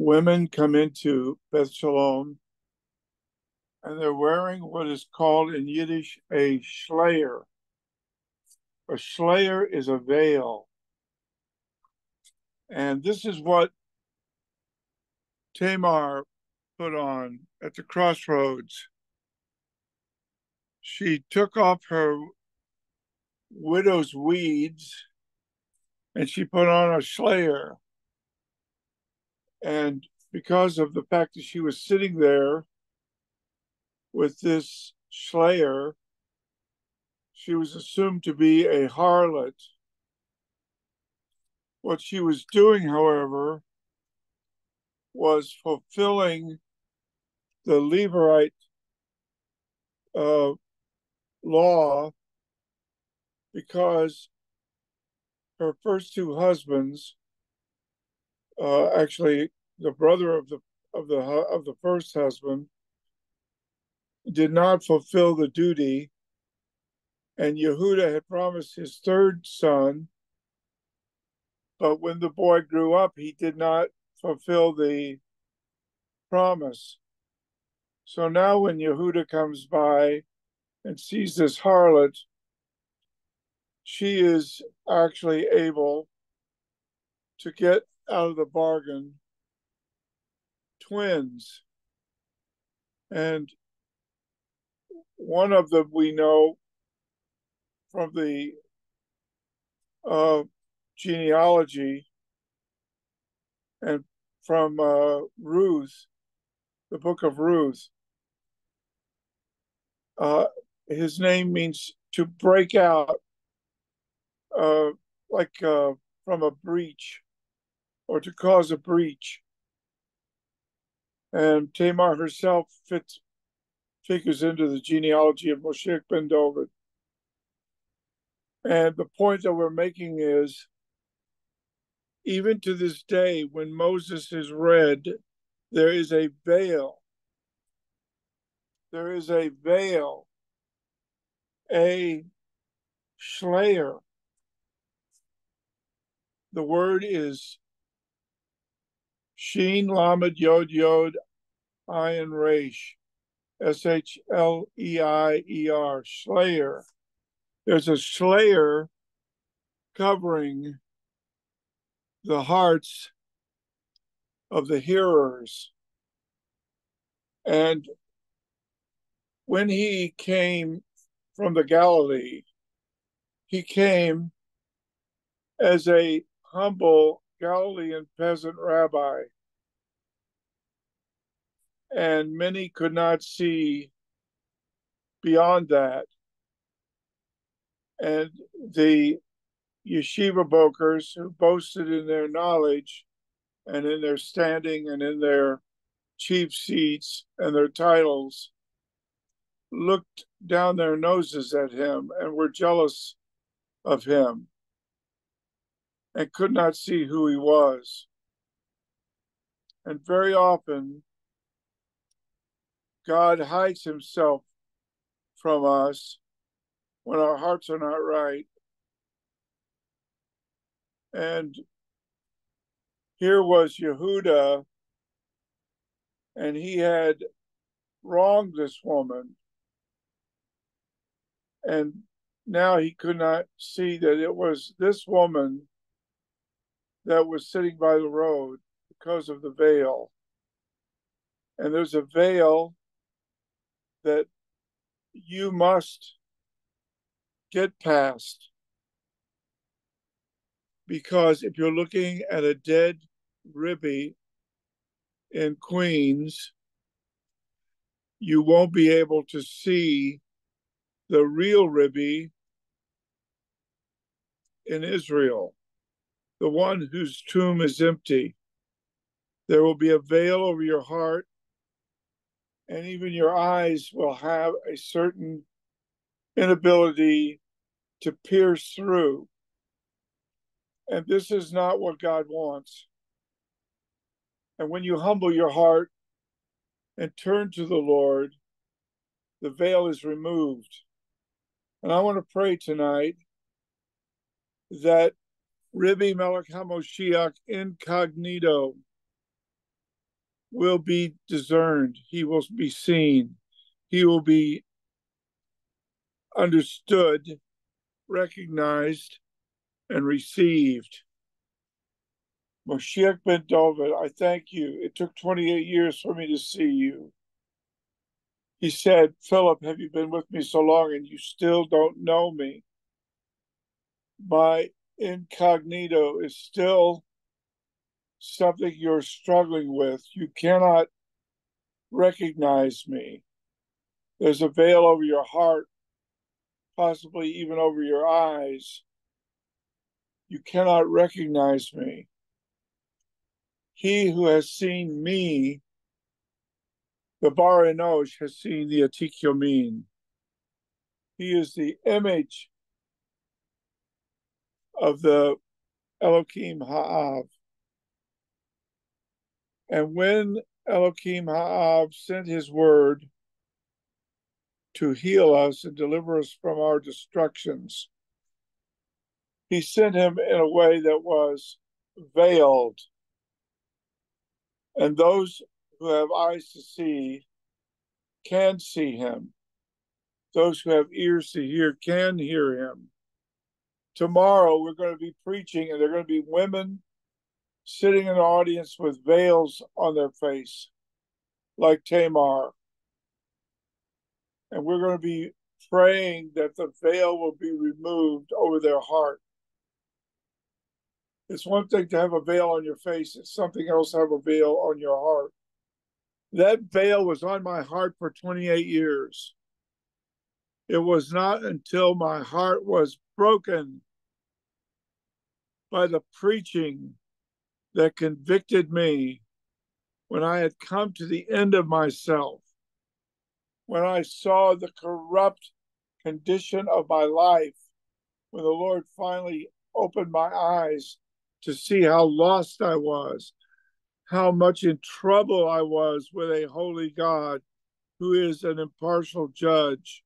women come into Beth Shalom and they're wearing what is called in Yiddish a schleier. A schleier is a veil. And this is what Tamar put on at the crossroads. She took off her widow's weeds and she put on a schleier. And because of the fact that she was sitting there with this schleier, she was assumed to be a harlot. What she was doing, however, was fulfilling the Levirate uh, law because her first two husbands, uh, actually the brother of the of the of the first husband, did not fulfill the duty, and Yehuda had promised his third son, but when the boy grew up, he did not fulfill the promise. So now, when Yehuda comes by and sees this harlot, she is actually able to get out of the bargain twins. And one of them we know from the uh, genealogy and from uh, Ruth, the book of Ruth. Uh, his name means to break out, uh, like uh, from a breach, or to cause a breach. And Tamar herself fits figures into the genealogy of Moshe ben David. And the point that we're making is even to this day, when Moses is read, there is a veil. There is a veil, a schleier. The word is Sheen Lamed Yod Yod Ayin Resh. S H L E I E R, Slayer. There's a Slayer covering the hearts of the hearers. And when he came from the Galilee, he came as a humble Galilean peasant rabbi and many could not see beyond that. And the yeshiva bochers who boasted in their knowledge and in their standing and in their chief seats and their titles looked down their noses at him and were jealous of him and could not see who he was. And very often, God hides himself from us when our hearts are not right. And here was Yehuda, and he had wronged this woman. And now he could not see that it was this woman that was sitting by the road because of the veil. And there's a veil that you must get past. Because if you're looking at a dead Rebbe in Queens, you won't be able to see the real Rebbe in Israel, the one whose tomb is empty. There will be a veil over your heart and even your eyes will have a certain inability to pierce through. And this is not what God wants. And when you humble your heart and turn to the Lord, the veil is removed. And I want to pray tonight that Rebbe Melech incognito will be discerned, he will be seen, he will be understood, recognized, and received. Moshiach ben David, I thank you. It took 28 years for me to see you. He said, Philip, have you been with me so long and you still don't know me? My incognito is still something you're struggling with. You cannot recognize me. There's a veil over your heart, possibly even over your eyes. You cannot recognize me. He who has seen me, the Bar Enosh, has seen the Atik Yomin. He is the image of the Elohim Ha'av. And when Elohim Ha'av sent his word to heal us and deliver us from our destructions, he sent him in a way that was veiled. And those who have eyes to see can see him. Those who have ears to hear can hear him. Tomorrow we're going to be preaching, and there are going to be women sitting in the audience with veils on their face, like Tamar. And we're going to be praying that the veil will be removed over their heart. It's one thing to have a veil on your face, it's something else to have a veil on your heart. That veil was on my heart for 28 years. It was not until my heart was broken by the preaching that convicted me when I had come to the end of myself, when I saw the corrupt condition of my life, when the Lord finally opened my eyes to see how lost I was, how much in trouble I was with a holy God who is an impartial judge.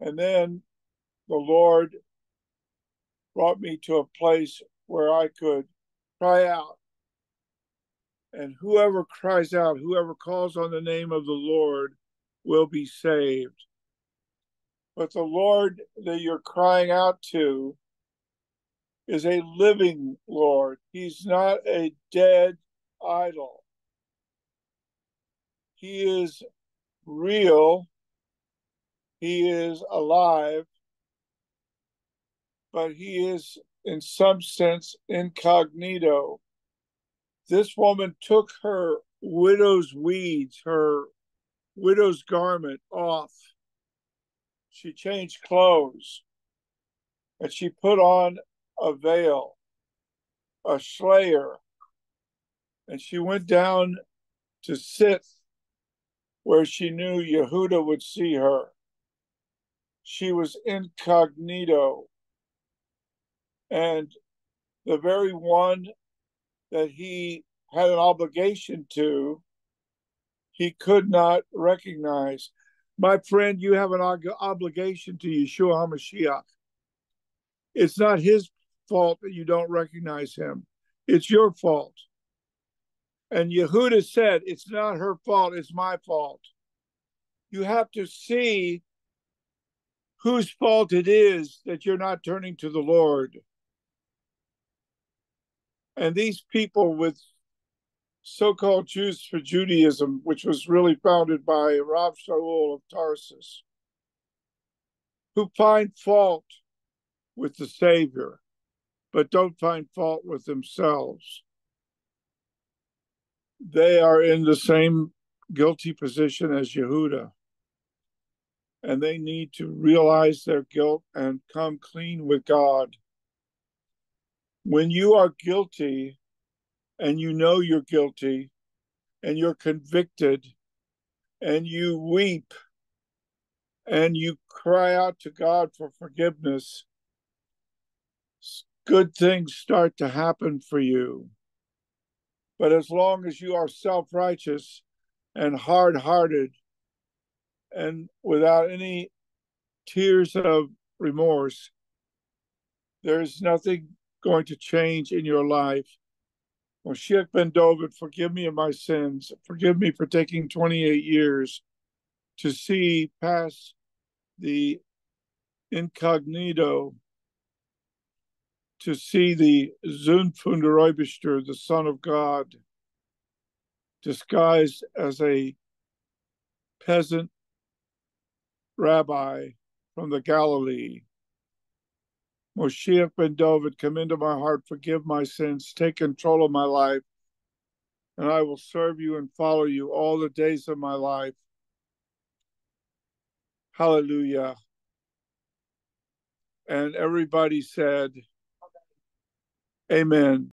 And then the Lord brought me to a place where I could cry out. And whoever cries out, whoever calls on the name of the Lord will be saved. But the Lord that you're crying out to is a living Lord. He's not a dead idol. He is real. He is alive. But he is in some sense incognito. This woman took her widow's weeds, her widow's garment off. She changed clothes and she put on a veil, a slayer, and she went down to sit where she knew Yehuda would see her. She was incognito and the very one that he had an obligation to, he could not recognize. My friend, you have an obligation to Yeshua HaMashiach. It's not his fault that you don't recognize him, it's your fault. And Yehuda said, It's not her fault, it's my fault. You have to see whose fault it is that you're not turning to the Lord. And these people with so called Jews for Judaism, which was really founded by Rav Shaul of Tarsus, who find fault with the Savior, but don't find fault with themselves. They are in the same guilty position as Yehuda. And they need to realize their guilt and come clean with God when you are guilty and you know you're guilty and you're convicted and you weep and you cry out to God for forgiveness, good things start to happen for you. But as long as you are self righteous and hard hearted and without any tears of remorse, there's nothing going to change in your life. Moshiach ben David, forgive me of my sins. Forgive me for taking 28 years to see past the incognito, to see the Zunfunderäubischter, the Son of God, disguised as a peasant rabbi from the Galilee. Moshiach ben David, come into my heart, forgive my sins, take control of my life, and I will serve you and follow you all the days of my life. Hallelujah. And everybody said, Amen.